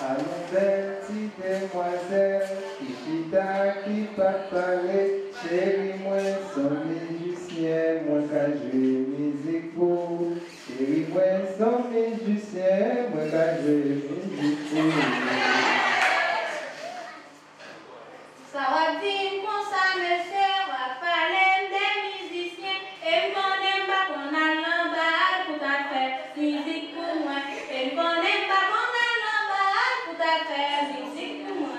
Allons petite demoiselle, qui chita, qui pas parler, chérie moi son musicien, moi qu'à jouer musique pour. Chérie moi son musicien, moi qu'à jouer musique pour. Ça va dire qu'on ça me fait, on va parler des musiciens. Et qu'on n'aime pas qu'on a l'embarras pour ta faire musique pour moi. Et qu'on n'aime pas qu'on a l'embarras pour ta faire musique pour moi.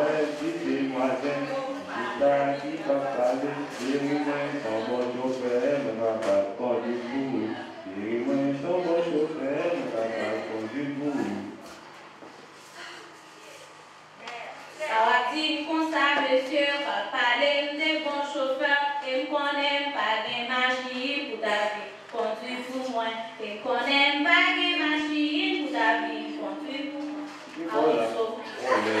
Attendez, petite demoiselle, chita, qui pas parler, chérie moi son bon chauffeur, me va pas conduire pour. Chérie moi son bon chauffeur, me va pas conduire pour. Ça va dire qu'on ça monsieur, on va parler des bons chauffeurs. Et qu'on n'aime pas des machines pour ta vie, conduis pour moi. Et qu'on n'aime pas des machines pour ta vie, conduis pour moi. Ah oui, Voilà. sauf. Olé.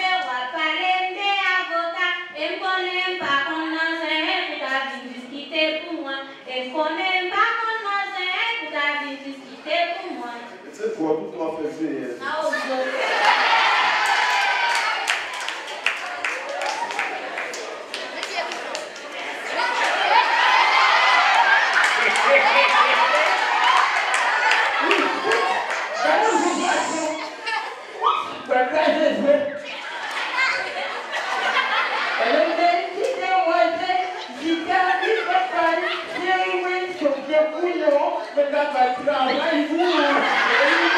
Te konen pa kon nan sen, pou ta vin diskite pou mwen. Se pou an pou kon fese. Eh. A ou. le culo, me trata de trabajar el culo.